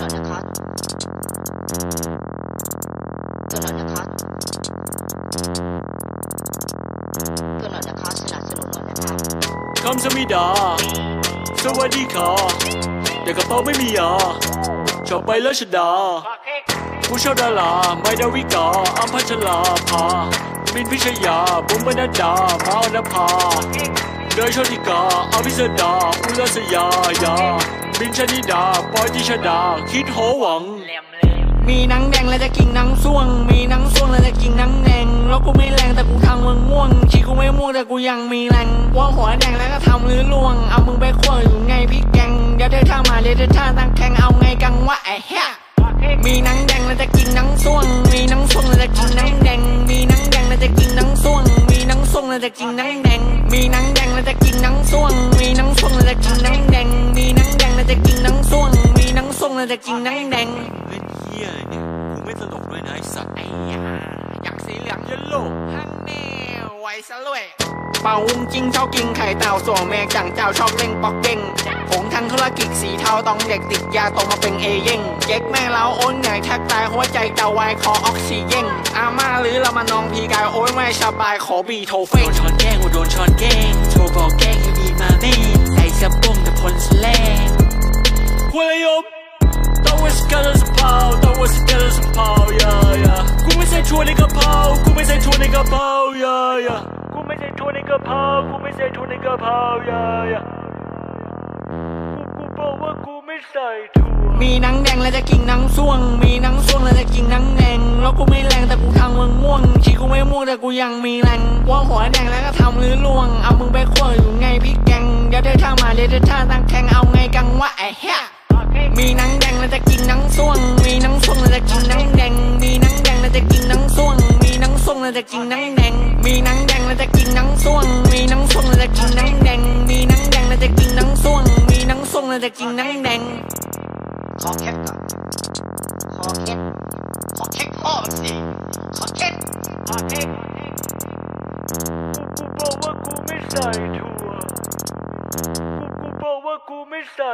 ครับตัวหน่อยนะครับตัวหน่อยนะครับสนับสนุนนะครับคำสมิดา สวัสดีค่ะเด็กกระเป๋าไม่มียาชอบไปแล้วชดา ผู้ชอบดาราไม่ดาวิกาอัมพัชราภามินพิชยา บุ๋มบรรดามาอนภาเนยชติกาอภิสดาอุลสยายา มินชนิดาปอยติชดา คิดโหวัง มีนังแดงแล้วจะกินนังส่วง มีนังส่วงแล้วจะกินนังแดง แล้วกูไม่แรงแต่กูทำมึงง่วงชีกูไม่ม่วงแต่กูยังมีแรงว่าหัวแดงแล้วก็ทำหรือล่วง เอามึงไปขั้วอยู่ไงพี่แกงเดี๋ยวเธอท่ามาเดี๋ยวเธอท่าตั้งแข่งเอาไงกังวะไอ้เหี้ยมีนังแดงแล้วจะกินนังส่วง มีนังส่วงแล้วจะกินนังแดง มีนังแดงแล้วจะกินนังส่วง มีนังส่วงแล้วจะกินนังแดง มีนังแดงแล้วจะกินนังส่วง มีนังส่วงแล้วจะกินนังแดง หนังส่วงแล้วจะกินหนังแดงเล่นเฮียอะไรเนี่ยกูไม่ตลกด้วยนะไอสัตว์ไอ้ยาอยากสีเหลืองเยลโลฮันแน่ไวซะเลยเป่าวุ้งจิ้งชอบกินไข่เต่าส่วนแมงจังเจ้าชอบเล่งปอกเก่งผงทางธุรกิจสีเทาต้องเด็กติดยาโตมาเป็นเอเย่งเจ๊กแม่เราโอนใหญ่แทบตายหัวใจจะวายคอออกซิเจนอาม่าหรือเรามานองพีกายโอ้ยไม่สบายขอบีโทเฟโดงนช้อนแกล้งกูโดนช้อนแกล้งโทรบอกแกล้งให้มีมาเม่ใส่เสื้อโป้งแต่คนแสล วในกะเพรายายากูกูบอกว่ากูไม่ใส่ถั่วมีหนังแดงแล้วจะกินหนังส่วง มีหนังส่วงแล้วจะกินหนังแดง แล้วกูไม่แรงแต่กูทำมึงง่วงชีกูไม่ม่วงแต่กูยังมีแรงว่าหัวแดงแล้วก็ทำหรือล่วง เอามึงไปขั้วอยู่ไงพี่แกงเดี๋ยวเธอท่ามาเดี๋ยวเธอท่าตั้งแข่งเอาไงกังวะไอ้เหี้ยมีหนังแดงแล้วจะกินหนังส่วง มีหนังส่วงแล้วจะกินหนังแดง มีหนังแดงแล้วจะกินหนังส่วงมีหนังส่วง แล้วจะกินนังแดง มีนังแดงแล้วจะกินนังส่วง มีนังส่วงแล้วจะกินนังแดง มีนังแดงแล้วจะกินนังส่วง มีนังส่วงแล้วจะกินนังแดง ขอแคปก่อนขอแคปขอแคปพ่อมันสิขอแคปขอแคปกูบอกว่ากูไม่ใส่ถั่วกูกูบอกว่ากูไม่ใส่